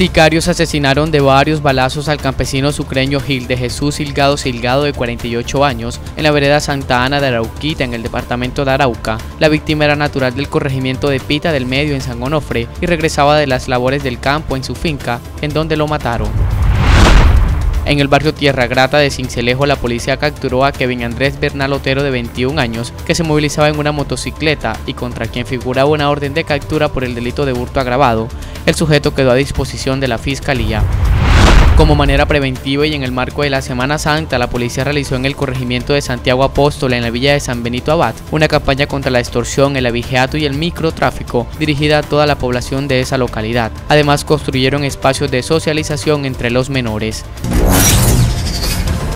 Sicarios asesinaron de varios balazos al campesino sucreño Gil de Jesús Silgado Silgado de 48 años en la vereda Santa Ana de Arauquita en el departamento de Arauca. La víctima era natural del corregimiento de Pita del Medio en San Onofre y regresaba de las labores del campo en su finca, en donde lo mataron. En el barrio Tierra Grata de Cincelejo, la policía capturó a Kevin Andrés Bernal Otero de 21 años, que se movilizaba en una motocicleta y contra quien figuraba una orden de captura por el delito de hurto agravado. El sujeto quedó a disposición de la fiscalía. Como manera preventiva y en el marco de la Semana Santa, la policía realizó en el corregimiento de Santiago Apóstol, en la villa de San Benito Abad, una campaña contra la extorsión, el abigeato y el microtráfico dirigida a toda la población de esa localidad. Además, construyeron espacios de socialización entre los menores.